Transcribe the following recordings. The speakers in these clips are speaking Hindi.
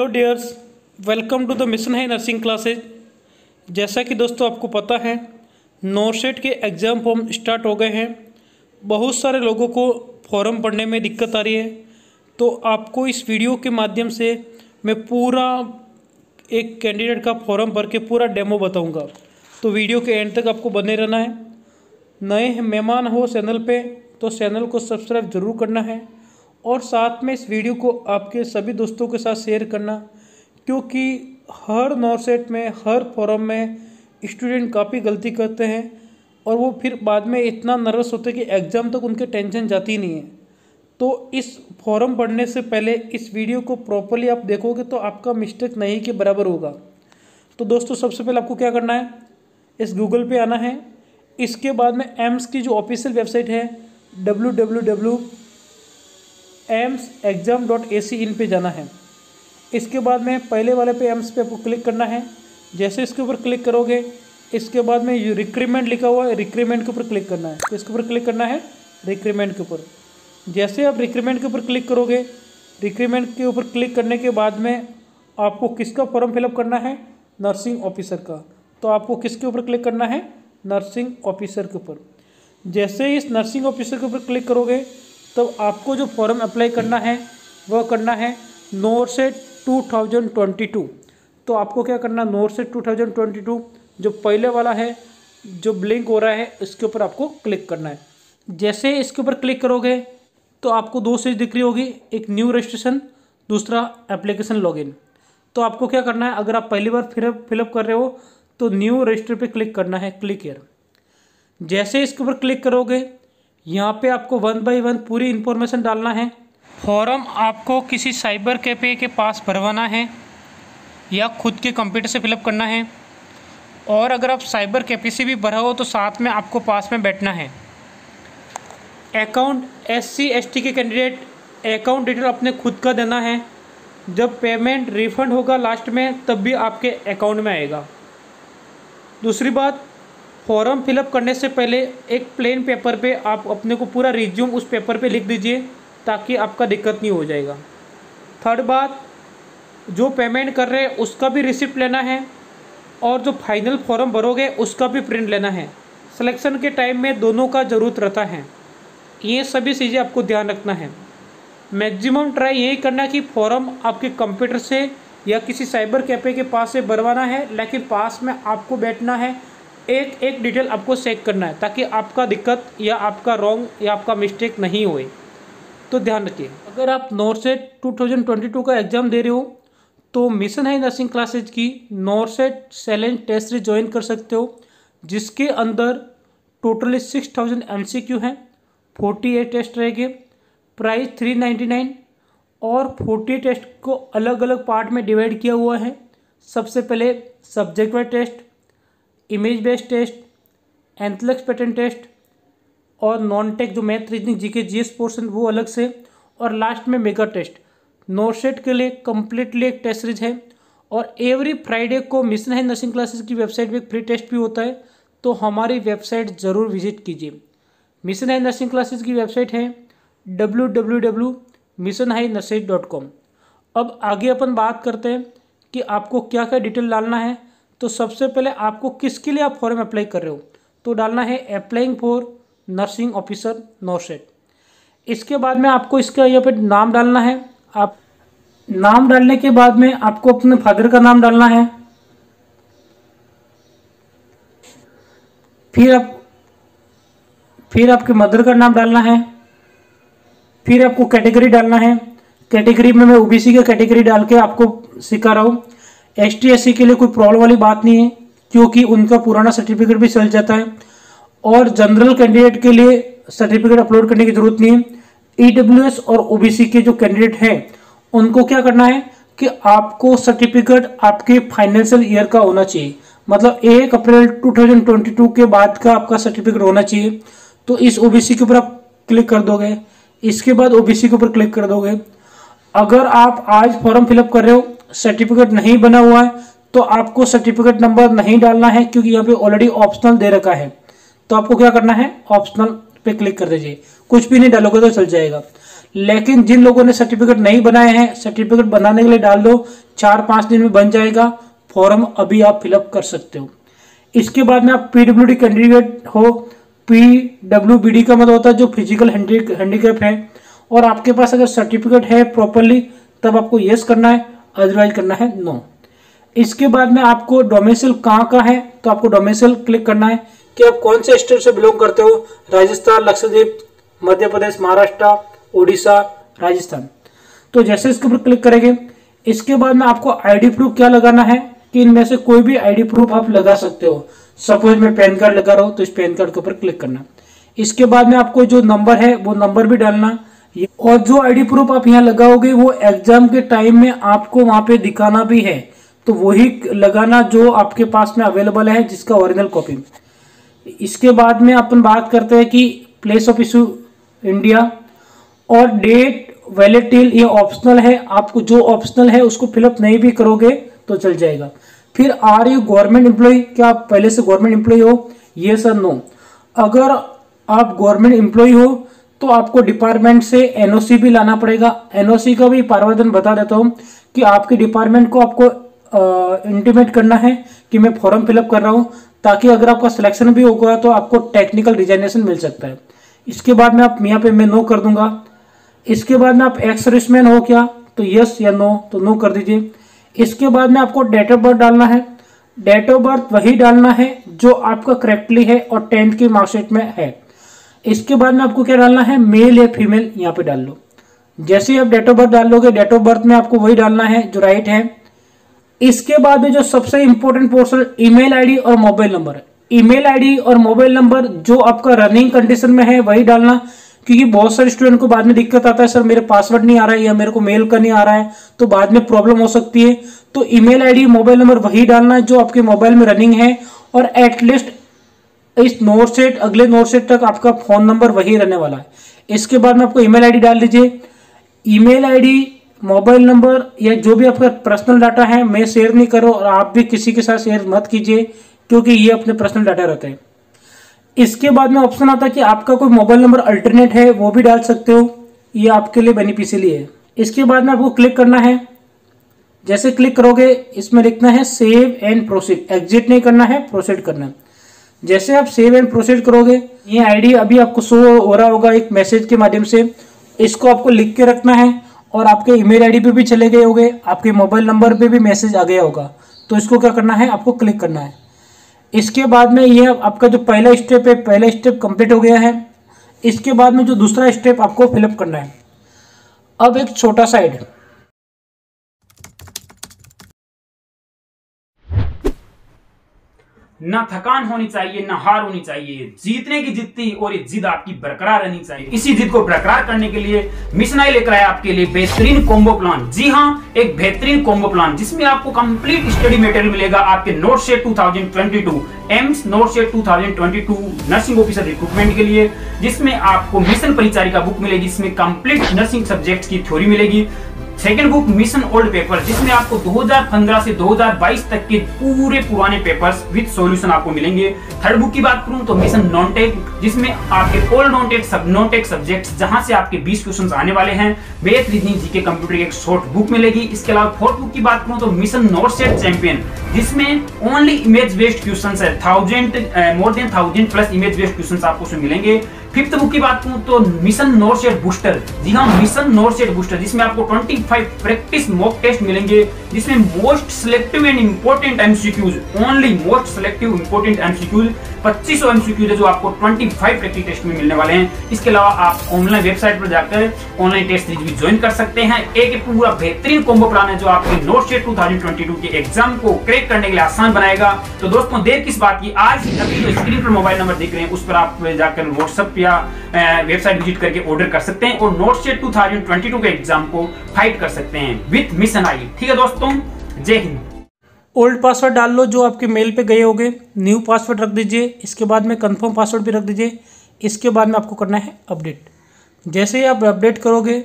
Hello dears welcome to the mission है नर्सिंग क्लासेज जैसा कि दोस्तों आपको पता है नोरसेट के एग्ज़ाम फॉर्म स्टार्ट हो गए हैं। बहुत सारे लोगों को फॉर्म पढ़ने में दिक्कत आ रही है। तो आपको इस वीडियो के माध्यम से मैं पूरा एक कैंडिडेट का फॉर्म भर के पूरा डेमो बताऊँगा। तो वीडियो के एंड तक आपको बने रहना है। नए मेहमान हो चैनल पे तो चैनल को सब्सक्राइब ज़रूर करना है। और साथ में इस वीडियो को आपके सभी दोस्तों के साथ शेयर करना, क्योंकि हर नॉर्सेट में, हर फॉरम में स्टूडेंट काफ़ी गलती करते हैं और वो फिर बाद में इतना नर्वस होते कि एग्ज़ाम तक उनके टेंशन जाती नहीं है। तो इस फॉरम पढ़ने से पहले इस वीडियो को प्रॉपरली आप देखोगे तो आपका मिस्टेक नहीं के बराबर होगा। तो दोस्तों, सबसे पहले आपको क्या करना है? इस गूगल पे आना है। इसके बाद में एम्स की जो ऑफिशियल वेबसाइट है, W W W AIIMS exam dot A C in पर जाना है। इसके बाद में पहले वाले पे एम्स पे आपको क्लिक करना है। जैसे इसके ऊपर क्लिक करोगे, इसके बाद में रिक्रूटमेंट लिखा हुआ है रिक्रूटमेंट के ऊपर क्लिक करना है। तो इसके ऊपर क्लिक करना है रिक्रूटमेंट के ऊपर। जैसे आप रिक्रूटमेंट के ऊपर क्लिक करोगे रिक्रूटमेंट के ऊपर क्लिक करने के बाद में आपको किसका फॉर्म फिलअप करना है? नर्सिंग ऑफिसर का। तो आपको किसके ऊपर क्लिक करना है? नर्सिंग ऑफिसर के ऊपर। जैसे इस नर्सिंग ऑफिसर के ऊपर क्लिक करोगे तो आपको जो फॉर्म अप्लाई करना है, वह करना है नोर से 2022 तो आपको क्या करना नोर से 2022 जो पहले वाला है, जो ब्लिंक हो रहा है, इसके ऊपर आपको क्लिक करना है। जैसे इसके ऊपर क्लिक करोगे तो आपको दो चीज़ दिख रही होगी, एक न्यू रजिस्ट्रेशन, दूसरा एप्लीकेशन लॉगिन। तो आपको क्या करना है, अगर आप पहली बार फिर फिलअप कर रहे हो तो न्यू रजिस्टर पे क्लिक करना है, क्लिक हेयर जैसे इसके ऊपर क्लिक करोगे यहाँ पे आपको वन बाय वन पूरी इन्फॉर्मेशन डालना है। फॉर्म आपको किसी साइबर कैफ़े के पास भरवाना है या खुद के कंप्यूटर से फिलअप करना है। और अगर आप साइबर कैफ़े से भी भरा हो तो साथ में आपको पास में बैठना है। Account S C S T के कैंडिडेट अकाउंट डिटेल अपने खुद का देना है। जब पेमेंट रिफंड होगा लास्ट में, तब भी आपके अकाउंट में आएगा। दूसरी बात फॉर्म फिलअप करने से पहले एक प्लेन पेपर पे आप अपने को पूरा रिज्यूम उस पेपर पे लिख दीजिए, ताकि आपका दिक्कत नहीं हो जाएगा। थर्ड बात, जो पेमेंट कर रहे हैं, उसका भी रिसिप्ट लेना है, और जो फाइनल फॉर्म भरोगे, उसका भी प्रिंट लेना है। सिलेक्शन के टाइम में दोनों का ज़रूरत रहता है। ये सभी चीज़ें आपको ध्यान रखना है। मैक्सिमम ट्राई यही करना कि फॉर्म आपके कंप्यूटर से या किसी साइबर कैफ़े के पास से भरवाना है, लेकिन पास में आपको बैठना है एक एक डिटेल आपको चेक करना है, ताकि आपका दिक्कत या आपका रॉन्ग या आपका मिस्टेक नहीं होए। तो ध्यान रखिए, अगर आप नॉर्सेट 2022 का एग्ज़ाम दे रहे हो तो मिशन है नर्सिंग क्लासेज की नॉर्सेट सैलेंज टेस्ट ज्वाइन कर सकते हो, जिसके अंदर totally six thousand M C Q हैं फोर्टी एट टेस्ट रहेंगे प्राइस थ्री नाइन्टी नाइन और फोर्टी टेस्ट को अलग अलग पार्ट में डिवाइड किया हुआ है। सबसे पहले subject wise test image based test एंथलेक्स pattern test और नॉन टेक जो math reasoning GK GS portion वो अलग से। और लास्ट में मेगा टेस्ट नोटसेट के लिए कम्प्लीटली एक टेस्ट सीरीज़ है। और एवरी फ्राइडे को मिशन है नर्सिंग क्लासेस की वेबसाइट पे एक फ्री टेस्ट भी होता है। तो हमारी वेबसाइट ज़रूर विज़िट कीजिए। मिशन है नर्सिंग क्लासेस की वेबसाइट है W W W mission high nursing dot com अब आगे अपन बात करते हैं कि आपको क्या क्या डिटेल डालना है। तो सबसे पहले आपको किसके लिए आप फॉर्म अप्लाई कर रहे हो? तो डालना है applying for nursing officer NORCET इसके बाद में आपको इसका यहाँ पे नाम डालना है। आप नाम डालने के बाद में आपको अपने फादर का नाम डालना है। फिर आप, फिर आपके मदर का नाम डालना है। फिर आपको कैटेगरी डालना है। कैटेगरी में मैं ओबीसी का कैटेगरी डाल के आपको सिखा रहा हूँ। एस टी के लिए कोई प्रॉब्लम वाली बात नहीं है, क्योंकि उनका पुराना सर्टिफिकेट भी चल जाता है। और जनरल कैंडिडेट के लिए सर्टिफिकेट अपलोड करने की ज़रूरत नहीं है। ईडब्ल्यूएस e और ओबीसी के जो कैंडिडेट हैं, उनको क्या करना है कि आपको सर्टिफिकेट आपके फाइनेंशियल ईयर का होना चाहिए। मतलब एक अप्रैल 2022 के बाद का आपका सर्टिफिकेट होना चाहिए। तो इस ओबीसी के ऊपर आप क्लिक कर दोगे। इसके बाद ओबीसी के ऊपर क्लिक कर दोगे। अगर आप आज फॉर्म फिलअप कर रहे हो सर्टिफिकेट नहीं बना हुआ है तो आपको सर्टिफिकेट नंबर नहीं डालना है क्योंकि यहाँ पे ऑलरेडी ऑप्शनल दे रखा है। तो आपको क्या करना है? ऑप्शनल पे क्लिक कर दीजिए। कुछ भी नहीं डालोगे तो चल जाएगा। लेकिन जिन लोगों ने सर्टिफिकेट नहीं बनाए हैं सर्टिफिकेट बनाने के लिए डाल दो। चार पाँच दिन में बन जाएगा। फॉर्म अभी आप फिलअप कर सकते हो। इसके बाद में आप पीडब्ल्यू कैंडिडेट हो। पी डब्ल्यू बी डी का मतलब होता है जो फ़िज़िकल हैंडीकैप है। और आपके पास अगर सर्टिफिकेट है प्रॉपरली तब आपको यस करना है। अदरवाइज़ करना है? नो इसके बाद में आपको डोमेसिल कहाँ का है? तो आपको डोमेसिल क्लिक करना है कि आप कौन से स्टेट से बिलोंग करते हो? राजस्थान, लक्षद्वीप, मध्य प्रदेश, महाराष्ट्र उड़ीसा राजस्थान। तो जैसे इसके ऊपर क्लिक करेंगे, इसके बाद में आपको आईडी प्रूफ क्या लगाना है कि इनमें से कोई भी आईडी प्रूफ आप लगा सकते हो। सपोज़ मैं पैन कार्ड लगा रहा हूँ तो इस पैन कार्ड के ऊपर क्लिक करना। इसके बाद में आपको जो नंबर है, वो नंबर भी डालना। और जो आईडी प्रूफ आप यहाँ लगाओगे, वो एग्ज़ाम के टाइम में आपको वहाँ पे दिखाना भी है। तो वही लगाना जो आपके पास में अवेलेबल है, जिसका ओरिजिनल कॉपी इसके बाद में अपन बात करते हैं कि प्लेस ऑफ़ इशू इंडिया और डेट वैलिटिल ये ऑप्शनल है। आपको जो ऑप्शनल है, उसको फिलअप नहीं भी करोगे तो चल जाएगा। फिर आर यू गवर्नमेंट एम्प्लॉय क्या आप पहले से गवर्नमेंट एम्प्लॉय हो? ये सर नो अगर आप गवर्नमेंट एम्प्लॉय हो तो आपको डिपार्टमेंट से एनओसी भी लाना पड़ेगा। एनओसी का भी पारवादन बता देता हूँ कि आपके डिपार्टमेंट को आपको इंटीमेट करना है कि मैं फॉर्म फिलअप कर रहा हूँ, ताकि अगर आपका सिलेक्शन भी होगा तो आपको टेक्निकल रिजाइनेशन मिल सकता है। इसके बाद में आप यहाँ पे मैं नो कर दूँगा। इसके बाद में आप एक्स सर्विसमैन हो क्या? तो यस या नो तो नो कर दीजिए। इसके बाद में आपको डेट ऑफ़ बर्थ डालना है। डेट ऑफ़ बर्थ वही डालना है जो आपका करेक्टली है और टेंथ की मार्कशीट में है। इसके बाद में आपको क्या डालना है? मेल या फीमेल यहाँ पे डाल लो। जैसे आप डेट ऑफ़ बर्थ डाल लोगे डेट ऑफ़ बर्थ में आपको वही डालना है जो राइट है। इसके बाद में जो सबसे इंपॉर्टेंट पोर्शन ईमेल आईडी और मोबाइल नंबर ईमेल आईडी और मोबाइल नंबर जो आपका रनिंग कंडीशन में है, वही डालना। क्योंकि बहुत सारे स्टूडेंट को बाद में दिक्कत आता है, सर, मेरे पासवर्ड नहीं आ रहा है या मेरे को मेल का नहीं आ रहा है। तो बाद में प्रॉब्लम हो सकती है। तो ईमेल आईडी मोबाइल नंबर वही डालना जो आपके मोबाइल में रनिंग है। और एटलीस्ट इस नोट सेट, अगले नोट सेट तक आपका फ़ोन नंबर वही रहने वाला है। इसके बाद में आपको ईमेल आईडी डाल दीजिए। ईमेल आईडी, मोबाइल नंबर या जो भी आपका पर्सनल डाटा है, मैं शेयर नहीं करो और आप भी किसी के साथ शेयर मत कीजिए, क्योंकि ये अपने पर्सनल डाटा रहते हैं। इसके बाद में ऑप्शन आता है कि आपका कोई मोबाइल नंबर अल्टरनेट है, वो भी डाल सकते हो। ये आपके लिए बेनिफिशियली है इसके बाद में आपको क्लिक करना है। जैसे क्लिक करोगे, इसमें लिखना है सेव एंड प्रोसीड एग्जिट नहीं करना है प्रोसीड करना है। जैसे आप सेव एंड प्रोसीड करोगे, ये आईडी अभी आपको शो हो रहा होगा एक मैसेज के माध्यम से। इसको आपको लिख के रखना है और आपके ईमेल आईडी पे भी चले गए होंगे, आपके मोबाइल नंबर पे भी मैसेज आ गया होगा। तो इसको क्या करना है, आपको क्लिक करना है। इसके बाद में ये आपका जो पहला स्टेप है, पहला स्टेप कंप्लीट हो गया है। इसके बाद में जो दूसरा स्टेप आपको फिलअप करना है। अब एक छोटा साइड ना थकान होनी चाहिए, ना हार होनी चाहिए। जीतने की जिद्दी और ये जिद आपकी बरकरार रहनी चाहिए। इसी जिद को बरकरार करने के लिए मिशन आई लेकर आया आपके लिए बेहतरीन कॉम्बो प्लान जी हाँ एक बेहतरीन कॉम्बो प्लान जिसमें आपको कंप्लीट स्टडी मटेरियल मिलेगा आपके NORCET 2022 AIIMS NORCET 2022 nursing officer recruitment के लिए, जिसमें आपको मिशन परिचारिका बुक मिलेगी, जिसमें कंप्लीट नर्सिंग सब्जेक्ट की थ्योरी मिलेगी। Second book mission old paper जिसमें आपको 2015 से 2022 तक के पूरे पुराने पेपर्स विद सॉल्यूशन आपको मिलेंगे। थर्ड बुक की बात करूँ तो मिशन नॉन टेक जिसमें आपके ओल्ड नॉन टेक सब नॉन टेक सब्जेक्ट्स जहाँ से आपके 20 क्वेश्चन आने वाले हैं बेथ रीजनिंग जी के कंप्यूटर की एक शॉर्ट बुक मिलेगी। इसके अलावा फोर्थ बुक की बात करूँ तो मिशन नॉट सेट चैंपियन जिसमें ओनली इमेज बेस्ड क्वेश्चन है। Thousand more than thousand plus image based question आपको मिलेंगे। फिफ्थ बुक की बात करूँ तो मिशन नोट सेट बूस्टर। जी हाँ मिशन नोट सेट बूस्टर, जिसमें आपको 25 प्रैक्टिस मॉक टेस्ट मिलेंगे, जिसमें most selective and important MCQs only most selective important MCQs 2500 MCQs है जो आपको 25 प्रैक्टिस टेस्ट में मिलने वाले हैं। इसके अलावा आप ऑनलाइन वेबसाइट पर जाकर ऑनलाइन टेस्ट सीरीज़ भी ज्वाइन कर सकते हैं। एक पूरा बेहतरीन कॉम्बो प्लान है जो आपके नोट सेट टू के एग्ज़ाम को क्रैक करने के लिए आसान बनाएगा। तो दोस्तों, देर किस बात की? आज अभी जो स्क्रीन पर मोबाइल नंबर देख रहे हैं, उस पर आप जाकर व्हाट्सएप या वेबसाइट विज़िट करके ऑर्डर कर सकते हैं और नोट शेट 2022 के एग्ज़ाम को फाइट कर सकते हैं विथ मिशन आई ठीक है दोस्तों? जय हिंद। ओल्ड पासवर्ड डाल लो जो आपके मेल पे गए होंगे। न्यू पासवर्ड रख दीजिए। इसके बाद में कंफर्म पासवर्ड भी रख दीजिए। इसके बाद में आपको करना है अपडेट जैसे ही आप अपडेट करोगे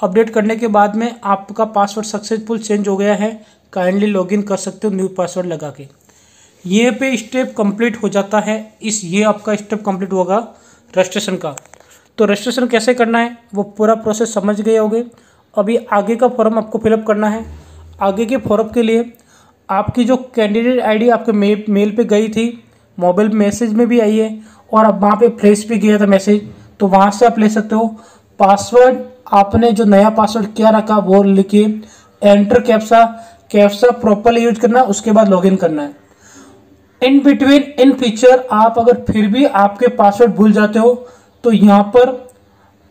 अपडेट करने के बाद में आपका पासवर्ड सक्सेसफुल चेंज हो गया है। काइंडली लॉगिन कर सकते हो न्यू पासवर्ड लगा के। ये पे स्टेप कंप्लीट हो जाता है। इस, ये आपका स्टेप कंप्लीट होगा। रजिस्ट्रेशन का। तो रजिस्ट्रेशन कैसे करना है वो पूरा प्रोसेस समझ गए होगे। अभी आगे का फॉर्म आपको फिलअप करना है। आगे के फॉर्म के लिए आपकी जो कैंडिडेट आईडी आपके मे, मेल पे गई थी मोबाइल मैसेज में भी आई है और अब वहाँ पे फ्रेश भी गया था मैसेज तो वहाँ से आप ले सकते हो। पासवर्ड आपने जो नया पासवर्ड क्या रखा वो लिखिए enter captcha captcha properly use करना उसके बाद लॉगिन करना है। इन बिटवीन, इन फीचर आप अगर फिर भी आपके पासवर्ड भूल जाते हो तो यहाँ पर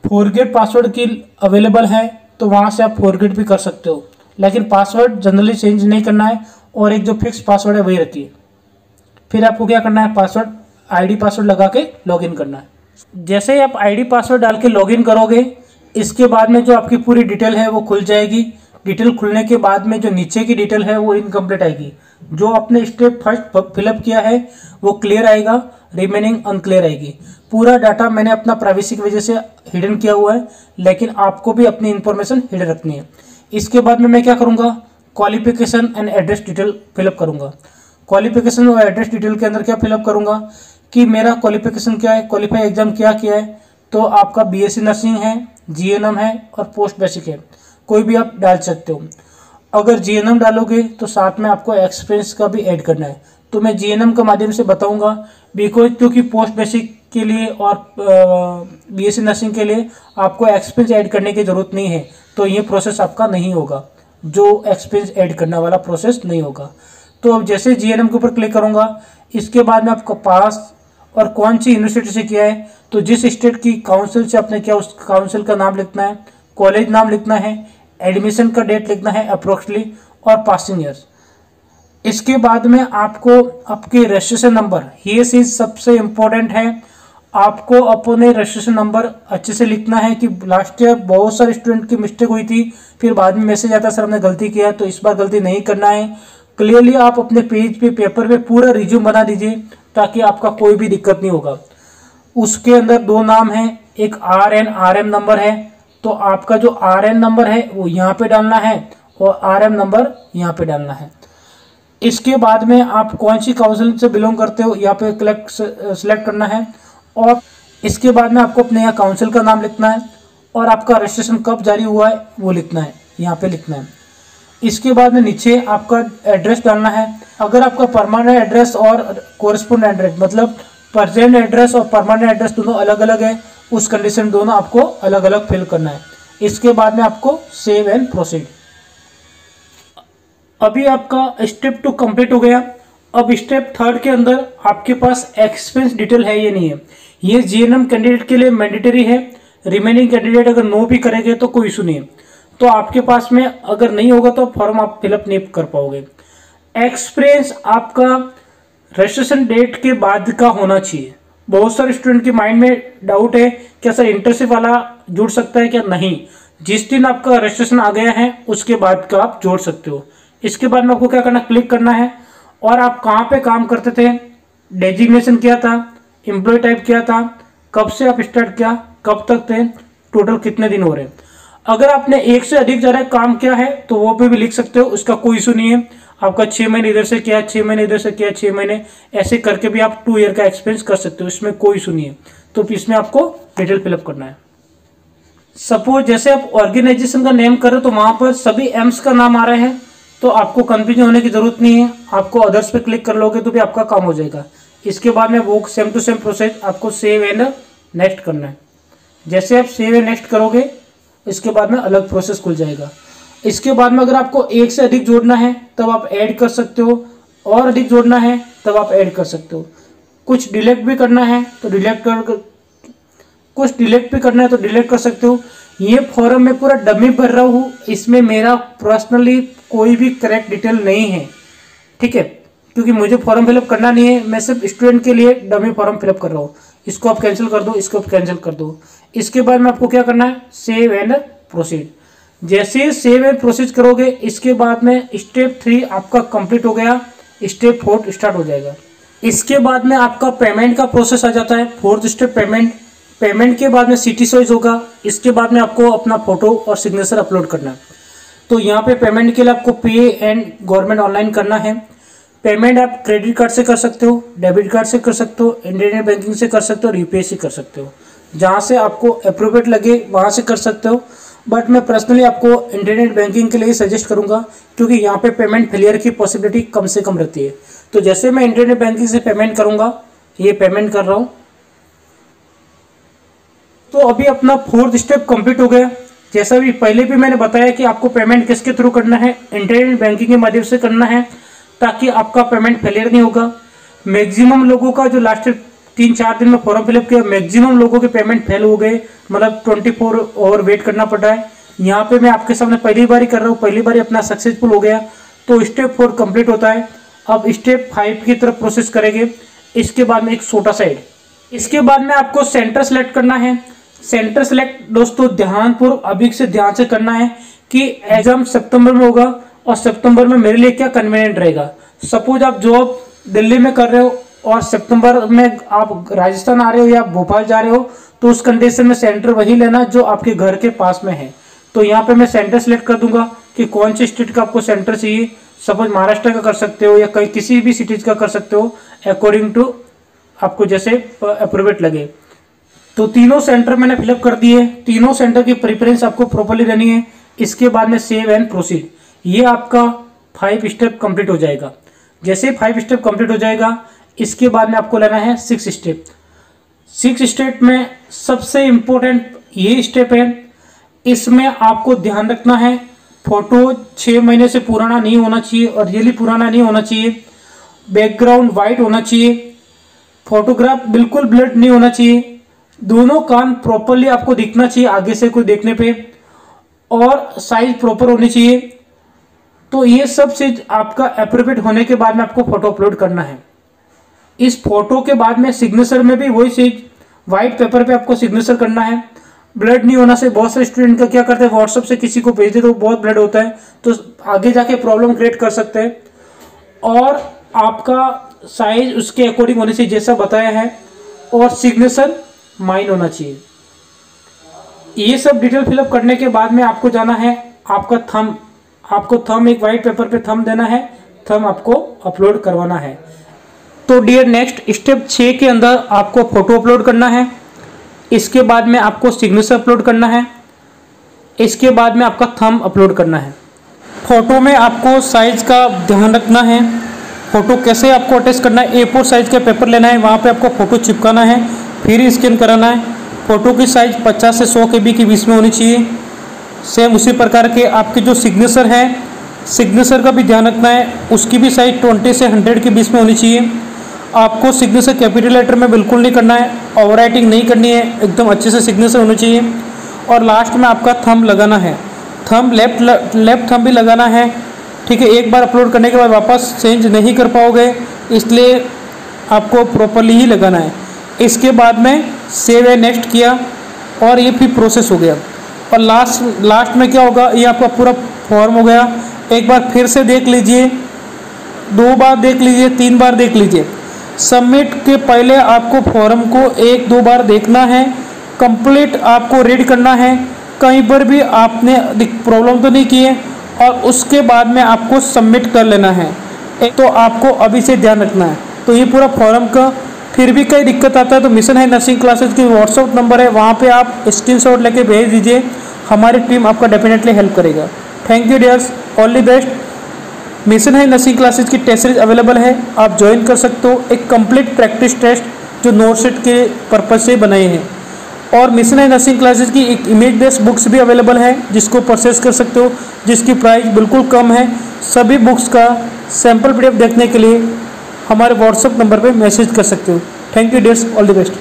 फॉरगेट पासवर्ड की अवेलेबल है तो वहाँ से आप फॉरगेट भी कर सकते हो। लेकिन पासवर्ड जनरली चेंज नहीं करना है, और एक जो फिक्स पासवर्ड है वही रखिए फिर आपको क्या करना है? पासवर्ड आईडी पासवर्ड लगा के लॉगिन करना है। जैसे ही आप आईडी पासवर्ड डाल के लॉगिन करोगे, इसके बाद में जो आपकी पूरी डिटेल है वो खुल जाएगी। डिटेल खुलने के बाद में जो नीचे की डिटेल है वो इनकम्प्लीट आएगी। जो आपने स्टेप फ़र्स्ट फिलअप किया है, वो क्लियर आएगा रिमेनिंग अनक्लियर आएगी। पूरा डाटा मैंने अपना प्राइवेसी की वजह से हिडन किया हुआ है, लेकिन आपको भी अपनी इन्फॉर्मेशन हिडन रखनी है। इसके बाद में मैं क्या करूँगा? Qualification and address detail fill up करूँगा। क्वालिफिकेशन और एड्रेस डिटेल के अंदर क्या फिलअप करूँगा? कि मेरा क्वालिफिकेशन क्या है? क्वालिफाई एग्ज़ाम क्या किया है? तो आपका बीएससी नर्सिंग है जीएनएम है और पोस्ट बेसिक है। कोई भी आप डाल सकते हो। अगर जीएनएम डालोगे तो साथ में आपको एक्सपीरियंस का भी ऐड करना है। तो मैं जी जीएनएम के माध्यम से बताऊँगा बिकॉज़ क्योंकि पोस्ट बेसिक के लिए और बी बीएससी नर्सिंग के लिए आपको एक्सपीरियंस ऐड करने की ज़रूरत नहीं है तो ये प्रोसेस आपका नहीं होगा। जो एक्सपीरियंस ऐड करने वाला प्रोसेस नहीं होगा। तो अब जैसे जीएनएम के ऊपर क्लिक करूँगा, इसके बाद में आपका पास और कौन सी यूनिवर्सिटी से किया है तो जिस स्टेट की काउंसिल से आपने किया, उस काउंसिल का नाम लिखना है कॉलेज नाम लिखना है एडमिशन का डेट लिखना है अप्रोक्सली और पासिंग ईयर्स इसके बाद में आपको आपके रजिस्ट्रेशन नंबर, ये चीज़ सबसे इम्पोर्टेंट है। आपको अपने रजिस्ट्रेशन नंबर अच्छे से लिखना है कि लास्ट ईयर बहुत सारे स्टूडेंट की मिस्टेक हुई थी, फिर बाद में मैसेज आता सर हमने गलती किया तो इस बार गलती नहीं करना है। क्लियरली आप अपने पेज पे पेपर पे पूरा रिज्यूम बना दीजिए, ताकि आपका कोई भी दिक्कत नहीं होगा। उसके अंदर दो नाम है, एक R N R M number है तो आपका जो आर एन नंबर है, वो यहाँ पे डालना है और आर एम नंबर यहाँ पे डालना है। इसके बाद में आप कौन सी काउंसिल से बिलोंग करते हो, यहाँ पे कलेक्ट सेलेक्ट करना है और इसके बाद में आपको अपने यहाँ काउंसिल का नाम लिखना है और आपका रजिस्ट्रेशन कब जारी हुआ है, वो लिखना है, यहाँ पे लिखना है। इसके बाद में नीचे आपका एड्रेस डालना है। अगर आपका परमानेंट एड्रेस और कोरिस्पोंडेंट एड्रेस मतलब प्रेजेंट एड्रेस और परमानेंट एड्रेस दोनों अलग अलग है उस कंडीशन दोनों आपको अलग अलग फिल करना है। इसके बाद में आपको सेव एंड प्रोसीड अभी आपका स्टेप टू कंप्लीट हो गया। अब स्टेप थर्ड के अंदर आपके पास एक्सपेंस डिटेल है ये नहीं है? ये जीएनएम कैंडिडेट के लिए मैंडेटरी है। रिमेनिंग कैंडिडेट अगर नो भी करेंगे तो कोई इशू नहीं है। तो आपके पास में अगर नहीं होगा तो फॉर्म आप फिलअप नहीं कर पाओगे। एक्सपीरियंस आपका रजिस्ट्रेशन डेट के बाद का होना चाहिए। बहुत सारे स्टूडेंट के माइंड में डाउट है क्या सर इंटर्नशिप वाला जुड़ सकता है क्या? नहीं। जिस दिन आपका रजिस्ट्रेशन आ गया है, उसके बाद का आप जोड़ सकते हो। इसके बाद में आपको क्या करना क्लिक करना है। और आप कहाँ पे काम करते थे? डेजिग्नेशन किया था एम्प्लॉय टाइप किया था, कब से आप स्टार्ट किया, कब तक थे टोटल कितने दिन हो रहे हैं? अगर आपने एक से अधिक ज़्यादा काम किया है तो वो पे भी लिख सकते हो, उसका कोई इशू नहीं है। आपका छह महीने इधर से किया, छह महीने इधर से किया, छह महीने, ऐसे करके भी आप टू ईयर का एक्सपीरियंस कर सकते हो, इसमें कोई सुनिए तो इसमें आपको डिटेल फिलअप करना है। सपोज़ जैसे आप ऑर्गेनाइजेशन का नेम करो तो वहाँ पर सभी एम्स का नाम आ रहे हैं तो आपको कंफ्यूजन होने की ज़रूरत नहीं है। आपको अदर्स पे क्लिक कर लोगे तो भी आपका काम हो जाएगा। इसके बाद में वो सेम टू सेम प्रोसेस आपको सेव एंड नेक्स्ट करना है। जैसे आप सेव एंड नेक्स्ट करोगे, इसके बाद में अलग प्रोसेस खुल जाएगा। इसके बाद में अगर आपको एक से अधिक जोड़ना है, तब आप ऐड कर सकते हो। और अधिक जोड़ना है, तब आप ऐड कर सकते हो। कुछ डिलेक्ट भी करना है तो डिलेक्ट कर कुछ डिलेक्ट भी करना है तो डिलेक्ट कर सकते हो। ये फॉर्म में पूरा डमी भर रहा हूँ। इसमें मेरा पर्सनली कोई भी करेक्ट डिटेल नहीं है। ठीक है? क्योंकि मुझे फॉर्म फिलअप करना नहीं है। मैं सिर्फ़ स्टूडेंट के लिए डमी फॉर्म फिलअप कर रहा हूँ। इसको आप कैंसिल कर दो, इसको आप कैंसिल कर दो। इसके बाद में आपको क्या करना है? सेव एंड प्रोसीड जैसे सेव एंड प्रोसीड करोगे, इसके बाद में स्टेप थ्री आपका कंप्लीट हो गया स्टेप फोर्थ स्टार्ट हो जाएगा। इसके बाद में आपका पेमेंट का प्रोसेस आ जाता है फोर्थ स्टेप पेमेंट पेमेंट के बाद में सिटी सॉइज होगा, इसके बाद में आपको अपना फ़ोटो और सिग्नेचर अपलोड करना है। तो यहाँ पे पेमेंट के लिए आपको पे एंड गवर्नमेंट ऑनलाइन करना है। पेमेंट आप क्रेडिट कार्ड से कर सकते हो डेबिट कार्ड से कर सकते हो इंटरनेट बैंकिंग से कर सकते हो यूपीआई से कर सकते हो। जहाँ से आपको अप्रोप्रिएट लगे, वहाँ से कर सकते हो। बट मैं पर्सनली आपको इंटरनेट बैंकिंग के लिए सजेस्ट करूँगा, क्योंकि यहाँ पे पेमेंट फेलियर की पॉसिबिलिटी कम से कम रहती है। तो जैसे मैं इंटरनेट बैंकिंग से पेमेंट करूँगा, ये पेमेंट कर रहा हूँ। तो अभी अपना फोर्थ स्टेप कंप्लीट हो गया। जैसा भी पहले भी मैंने बताया कि आपको पेमेंट किसके थ्रू करना है इंटरनेट बैंकिंग के माध्यम से करना है, ताकि आपका पेमेंट फेलियर नहीं होगा। मैक्सिमम लोगों का जो लास्ट तीन चार दिन में फॉर्म फिलअप किया। मैक्सिमम लोगों के पेमेंट फेल हो गए। मतलब ट्वेंटी फोर आवर वेट करना पड़ रहा है। यहाँ पे मैं आपके सामने पहली बार ही कर रहा हूँ। पहली बार अपना सक्सेसफुल हो गया। तो स्टेप फोर कंप्लीट होता है। अब स्टेप फाइव की तरफ़ प्रोसेस करेंगे। इसके बाद में एक छोटा साइड इसके बाद में आपको सेंटर सेलेक्ट करना है। सेंटर सेलेक्ट दोस्तों ध्यानपूर्व अभी से ध्यान से करना है कि एग्ज़ाम सितंबर में होगा और सितंबर में मेरे लिए क्या कन्वीनियंट रहेगा। सपोज़ आप जॉब दिल्ली में कर रहे हो। और सितंबर में आप राजस्थान आ रहे हो या भोपाल जा रहे हो तो उस कंडीशन में सेंटर वही लेना जो आपके घर के पास में है। तो यहाँ पे मैं सेंटर सेलेक्ट कर दूँगा कि कौन से स्टेट का आपको सेंटर चाहिए। सपोज़ महाराष्ट्र का कर सकते हो या कहीं किसी भी सिटीज़ का कर सकते हो अकॉर्डिंग टू आपको जैसे अप्रोवेट लगे। तो तीनों सेंटर मैंने फिलअप कर दिए। तीनों सेंटर की प्रिफरेंस आपको प्रॉपरली रहनी है। इसके बाद में सेव एंड प्रोसीड ये आपका फाइव स्टेप कंप्लीट हो जाएगा। जैसे फाइव स्टेप कंप्लीट हो जाएगा इसके बाद में आपको लेना है सिक्स स्टेप सिक्स स्टेप में सबसे इंपॉर्टेंट ये स्टेप है, इसमें आपको ध्यान रखना है फ़ोटो छः महीने से पुराना नहीं होना चाहिए, और रियली पुराना नहीं होना चाहिए बैकग्राउंड वाइट होना चाहिए फोटोग्राफ बिल्कुल ब्लड नहीं होना चाहिए, दोनों कान प्रॉपरली आपको दिखना चाहिए आगे से कोई देखने पे, और साइज़ प्रॉपर होनी चाहिए। तो ये सब चीज़ आपका अप्रोप्रिएट होने के बाद में आपको फ़ोटो अपलोड करना है। इस फ़ोटो के बाद में सिग्नेचर में भी वही चीज़ व्हाइट पेपर पे आपको सिग्नेचर करना है। ब्लड नहीं होना से बहुत सारे स्टूडेंट का क्या करते हैं, व्हाट्सएप से किसी को भेज दे तो बहुत ब्लड होता है तो आगे जाके प्रॉब्लम क्रिएट कर सकते हैं। और आपका साइज़ उसके अकॉर्डिंग होने से जैसा बताया है, और सिग्नेचर माइन होना चाहिए। ये सब डिटेल फिलअप करने के बाद में आपको जाना है, आपका थम आपको थम एक वाइट पेपर पे थम देना है थम आपको अपलोड करवाना है। तो डियर नेक्स्ट स्टेप छः के अंदर आपको फ़ोटो अपलोड करना है। इसके बाद में आपको सिग्नेचर अपलोड करना है। इसके बाद में आपका थम अपलोड करना है। फ़ोटो में आपको साइज़ का ध्यान रखना है। फ़ोटो कैसे आपको अटैच करना है ए फोर साइज़ का पेपर लेना है, वहाँ पे आपको फ़ोटो चिपकाना है, फिर स्कैन कराना है। फ़ोटो की साइज़ 50 से 100 के बी के बीच में होनी चाहिए। सेम उसी प्रकार के आपके जो सिग्नेचर है सिग्नेचर का भी ध्यान रखना है, उसकी भी साइज़ 20 से 100 के बीच में होनी चाहिए। आपको सिग्नेचर कैपिटल लेटर में बिल्कुल नहीं करना है ओवर नहीं करनी है, एकदम अच्छे से सिग्नेचर होनी चाहिए। और लास्ट में आपका थम लगाना है। थम लेफ़्ट लेफ़्ट थम भी लगाना है। ठीक है, एक बार अपलोड करने के बाद वापस चेंज नहीं कर पाओगे, इसलिए आपको प्रॉपरली ही लगाना है। इसके बाद में सेव ए नेक्स्ट किया, और ये फिर प्रोसेस हो गया। और लास्ट लास्ट में क्या होगा, ये आपका पूरा फॉर्म हो गया। एक बार फिर से देख लीजिए, दो बार देख लीजिए, तीन बार देख लीजिए। सबमिट के पहले आपको फॉर्म को एक दो बार देखना है, कंप्लीट आपको रीड करना है। कहीं पर भी आपने प्रॉब्लम तो नहीं की है और उसके बाद में आपको सबमिट कर लेना है। तो आपको अभी से ध्यान रखना है। तो ये पूरा फॉर्म का फिर भी कई दिक्कत आता है तो मिशन है नर्सिंग क्लासेज की व्हाट्सअप नंबर है, वहाँ पे आप स्क्रीन शॉट लेके भेज दीजिए। हमारी टीम आपका डेफिनेटली हेल्प करेगा। Thank you dears all the best mission है, नर्सिंग क्लासेज की टेस्ट सीरीज़ अवेलेबल है। आप ज्वाइन कर सकते हो एक कंप्लीट प्रैक्टिस टेस्ट जो नोट सेट के पर्पज से बनाए हैं। और मिशन है, नर्सिंग क्लासेज की एक इमेज बेस्ड बुक्स भी अवेलेबल है, जिसको परचेज कर सकते हो, जिसकी प्राइस बिल्कुल कम है। सभी बुक्स का सैंपल पीडीएफ देखने के लिए हमारे व्हाट्सअप नंबर पर मैसेज कर सकते हो। Thank you dears all the best